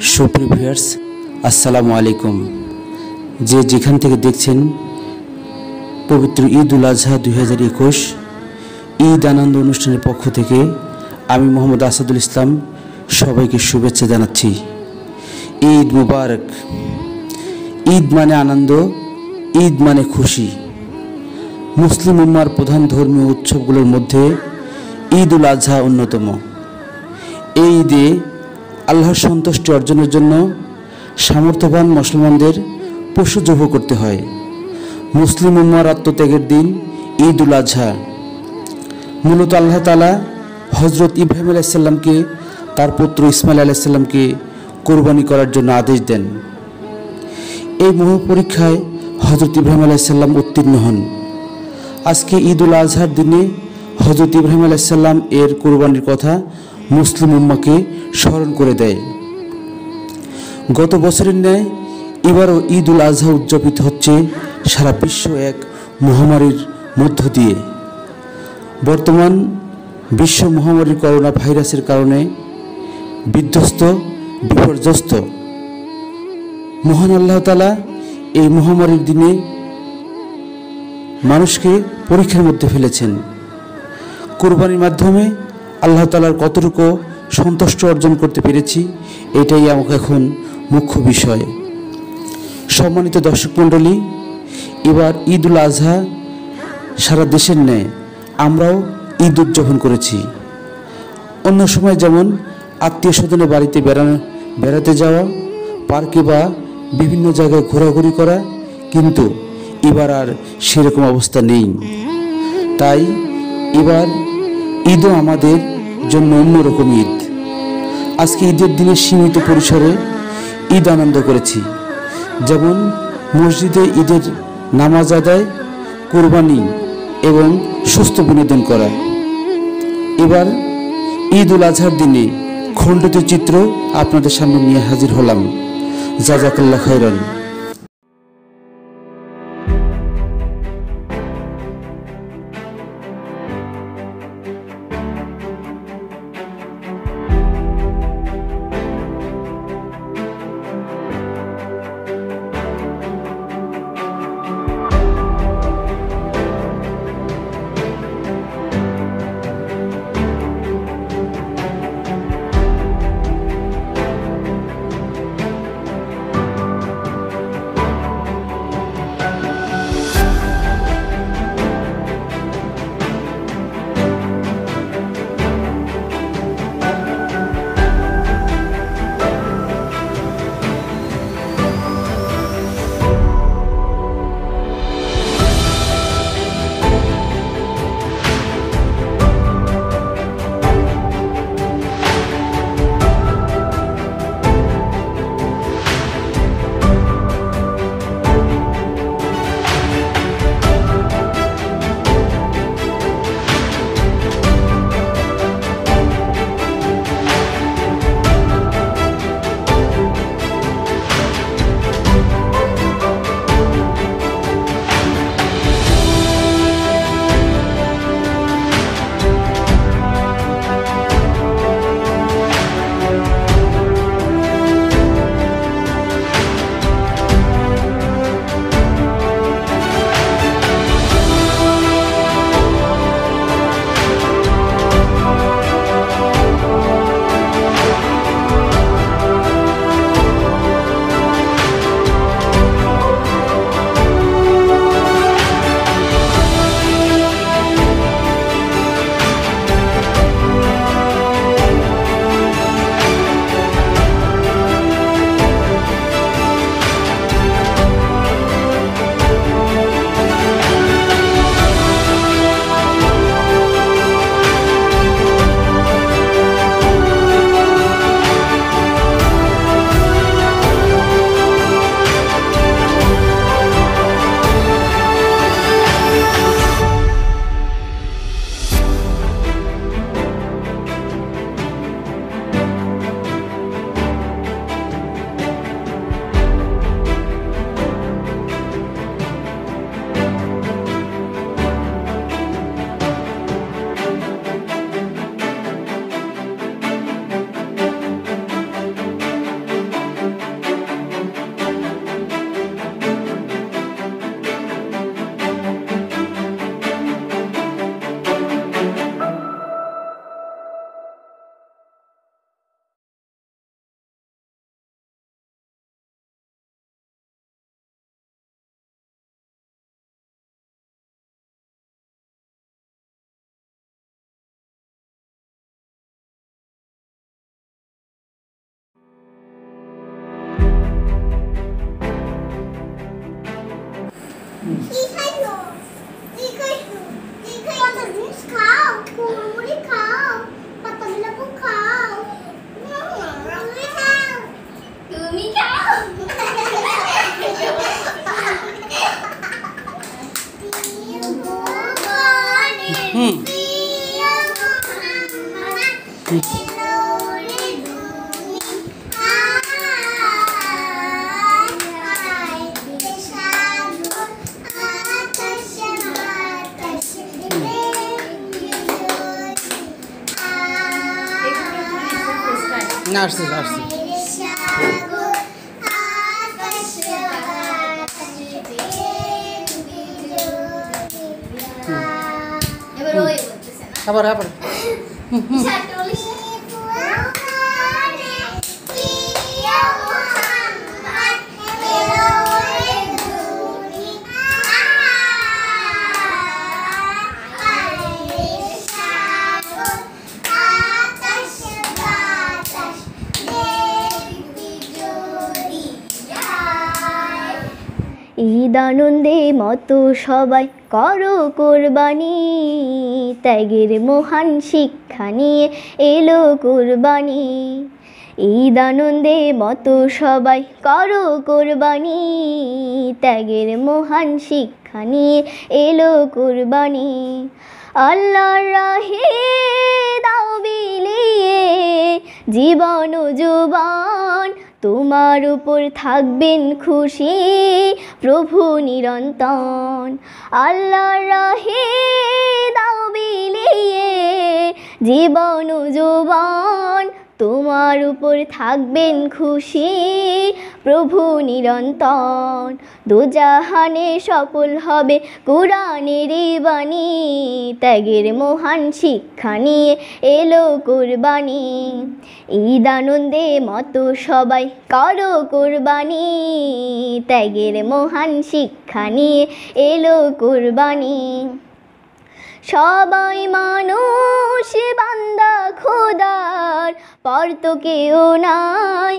সুপ্রিয় ভিউয়ার্স, আসসালামু আলাইকুম। যে যেখান থেকে দেখছেন, পবিত্র ঈদ উল আজহা দুই হাজার একুশ, ঈদ আনন্দ অনুষ্ঠানের পক্ষ থেকে আমি মোহাম্মদ আসাদুল ইসলাম সবাইকে শুভেচ্ছা জানাচ্ছি। ঈদ মুবারক। ঈদ মানে আনন্দ, ঈদ মানে খুশি। মুসলিম উম্মার প্রধান ধর্মীয় উৎসবগুলোর মধ্যে ঈদ উল আজহা অন্যতম। এই ঈদে আল্লাহর সন্তুষ্টি অর্জনের জন্য সামর্থ্যবান মুসলমানদের পশু জব করতে হয়। মুসলিম উম্মার আত্মত্যাগের দিন ঈদ উল আজহা। মূলত আল্লাহ তালা হজরত ইব্রাহিম আলাইসাল্লামকে তার পুত্র ইসমাইল আলাইসাল্লামকে কোরবানি করার জন্য আদেশ দেন। এই মহাপরীক্ষায় হজরত ইব্রাহিম আলাইসাল্লাম উত্তীর্ণ হন। আজকে ঈদ উল আজহার দিনে হজরত ইব্রাহিম আলাইসাল্লাম এর কোরবানির কথা মুসলিম উম্মাকে স্মরণ করে দেয়। গত বছরের ন্যায় এবারও ঈদ উল আজহা উদযাপিত হচ্ছে সারা বিশ্ব এক মহামারীর মধ্য দিয়ে। বর্তমান বিশ্ব মহামারীর করোনা ভাইরাসের কারণে বিধ্বস্ত, বিপর্যস্ত। মহান আল্লাহ তালা এই মহামারীর দিনে মানুষকে পরীক্ষার মধ্যে ফেলেছেন। কোরবানির মাধ্যমে আল্লাহ তালার কতটুকু সন্তুষ্ট অর্জন করতে পেরেছি, এটাই আমাকে এখন মুখ্য বিষয়। সম্মানিত দর্শক মণ্ডলী, এবার ঈদ উল আজহা সারা দেশের ন্যায় আমরাও ঈদ উদযাপন করেছি। অন্য সময় যেমন আত্মীয় স্বজনের বাড়িতে বেড়ানো বেড়াতে যাওয়া, পার্কে বা বিভিন্ন জায়গায় ঘোরাঘুরি করা, কিন্তু এবার আর সেরকম অবস্থা নেই। তাই এবার ঈদও আমাদের জন্য অন্যরকম ঈদ। আজকে ঈদের দিনে সীমিত পরিসরে ঈদ আনন্দ করেছি। যেমন মসজিদে ঈদের নামাজ আদায়, কোরবানি এবং সুস্থ বিনোদন করা। এবার ঈদ উল আজহার দিনে খণ্ডিত চিত্র আপনাদের সামনে নিয়ে হাজির হলাম। জাজাকাল্লা খৈরন открыть. Narsı, narsı. Haber, haber. Eid আনন্দে মতো সবাই করো কোরবানি। ত্যাগের মহান শিক্ষা নিয়ে এলো কোরবানি। ঈদ আনন্দে মতো সবাই করো কোরবানি। ত্যাগের মহান শিক্ষা নিয়ে এলো কোরবানি। আল্লাহর রহে দাও বিলিয়ে জীবন যৌবন, তোমার উপর থাকবেন খুশি প্রভু নিরন্তন। আল্লাহ রহে দাও বিলিয়ে জীবন যৌবন তোমার উপর থাকবেন খুশি, প্রভু নিরন্তন দুজাহানে সফল হবে কোরআনের বাণী, ত্যাগের মহান শিক্ষা নিয়ে এলো কোরবানি। ঈদ আনন্দে মতো সবাই করো কোরবানি, ত্যাগের মহান শিক্ষা নিয়ে এলো কোরবানি। সবাই মানুষ বান্দা খোদার পর তো কেউ নাই।